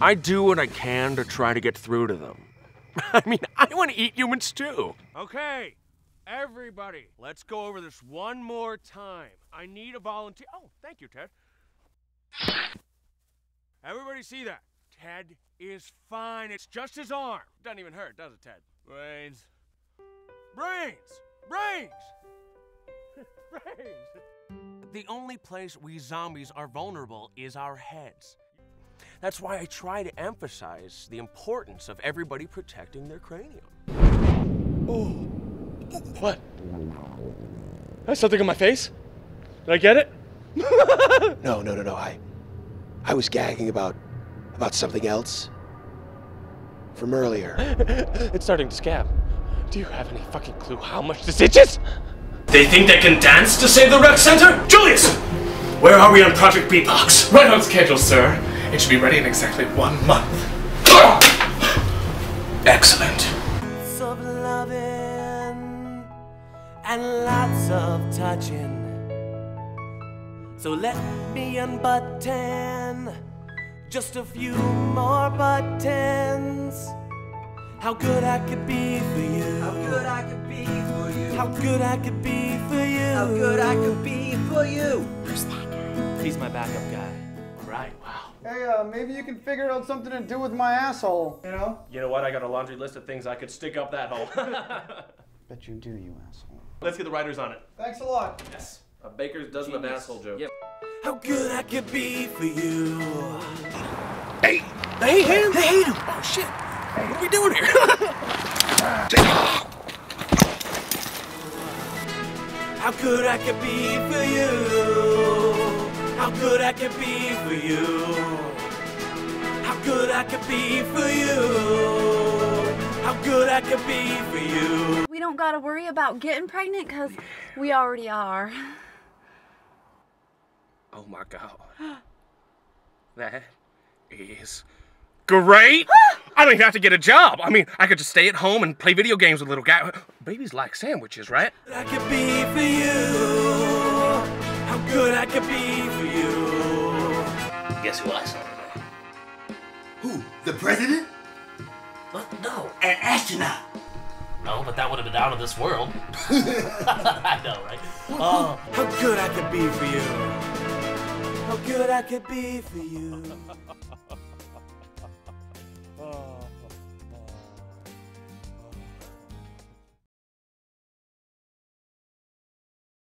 I do what I can to try to get through to them. I mean, I want to eat humans too. Okay, everybody, let's go over this one more time. I need a volunteer. Oh, thank you, Ted. Everybody see that? Ted is fine. It's just his arm. Doesn't even hurt, does it, Ted? Brains. Brains! Brains! Brains! The only place we zombies are vulnerable is our heads. That's why I try to emphasize the importance of everybody protecting their cranium. Oh. What? That's something on my face? Did I get it? No, no, no, no. I, I was gagging about, about something else. From earlier. it's starting to scab. Do you have any fucking clue how much this itches? They think they can dance to save the rec center? Julius! Where are we on Project Beatbox? Right on schedule, sir. It should be ready in exactly one month. Excellent. of loving and lots of touching. So let me unbutton just a few more buttons. How good I could be for you. How good I could be for you. How good I could be for you. How good I could be for you. Who's that guy? He's my backup guy. Right, wow. Hey, uh, maybe you can figure out something to do with my asshole, you know? You know what? I got a laundry list of things I could stick up that hole. Bet you do, you asshole. Let's get the writers on it. Thanks a lot. Yes. A baker's dozen of asshole joke. Yep. How good I could be for you. Hey! hate him! They hate him! Oh, shit. What are we doing here? How good I could be for you. How good I could be for you. How good I could be for you. How good I could be for you. We don't gotta worry about getting pregnant because we already are. Oh my god. That is great! I don't even have to get a job. I mean, I could just stay at home and play video games with little guy. Babies like sandwiches, right? I could be for you. How good I could be for you. Guess who I saw today? Who? The president? What? No. An astronaut. No, but that would have been out of this world. I know, right? Oh, How good I could be for you. How good I could be for you.